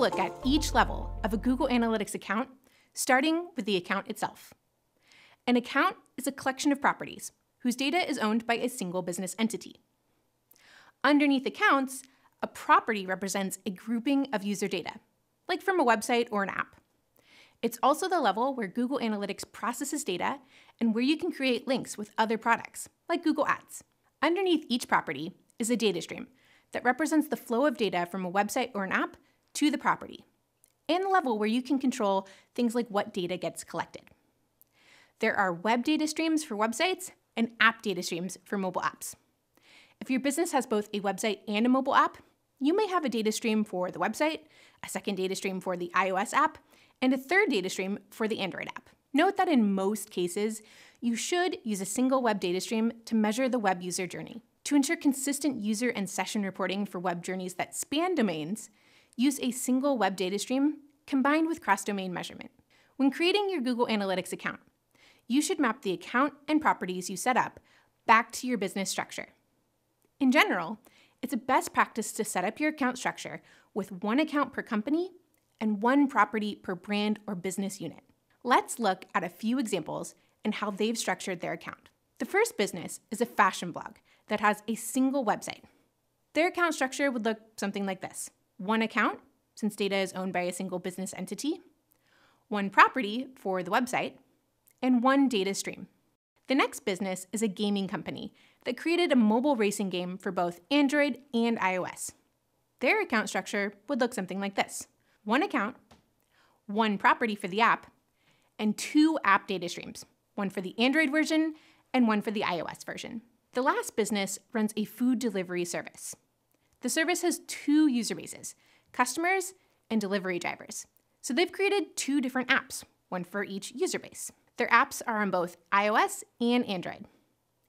look at each level of a Google Analytics account, starting with the account itself. An account is a collection of properties whose data is owned by a single business entity. Underneath accounts, a property represents a grouping of user data, like from a website or an app. It's also the level where Google Analytics processes data and where you can create links with other products, like Google Ads. Underneath each property is a data stream that represents the flow of data from a website or an app to the property, and the level where you can control things like what data gets collected. There are web data streams for websites and app data streams for mobile apps. If your business has both a website and a mobile app, you may have a data stream for the website, a second data stream for the iOS app, and a third data stream for the Android app. Note that in most cases, you should use a single web data stream to measure the web user journey. To ensure consistent user and session reporting for web journeys that span domains, use a single web data stream combined with cross-domain measurement. When creating your Google Analytics account, you should map the account and properties you set up back to your business structure. In general, it's a best practice to set up your account structure with one account per company and one property per brand or business unit. Let's look at a few examples and how they've structured their account. The first business is a fashion blog that has a single website. Their account structure would look something like this. One account, since data is owned by a single business entity, one property for the website, and one data stream. The next business is a gaming company that created a mobile racing game for both Android and iOS. Their account structure would look something like this. One account, one property for the app, and two app data streams, one for the Android version and one for the iOS version. The last business runs a food delivery service. The service has two user bases, customers and delivery drivers. So they've created two different apps, one for each user base. Their apps are on both iOS and Android.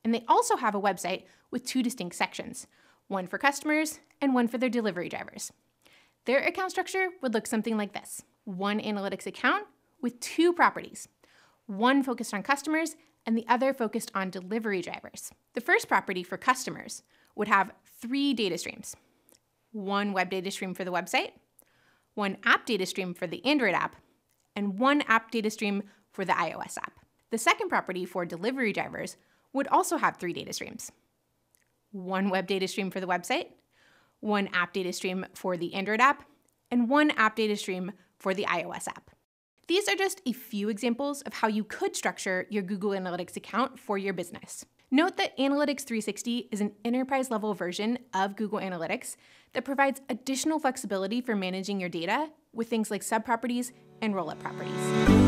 And they also have a website with two distinct sections, one for customers and one for their delivery drivers. Their account structure would look something like this. One analytics account with two properties, one focused on customers and the other focused on delivery drivers. The first property for customers would have three data streams. One web data stream for the website, one app data stream for the Android app, and one app data stream for the iOS app. The second property for delivery drivers would also have three data streams. One web data stream for the website, one app data stream for the Android app, and one app data stream for the iOS app. These are just a few examples of how you could structure your Google Analytics account for your business. Note that Analytics 360 is an enterprise level version of Google Analytics that provides additional flexibility for managing your data with things like subproperties and rollup properties.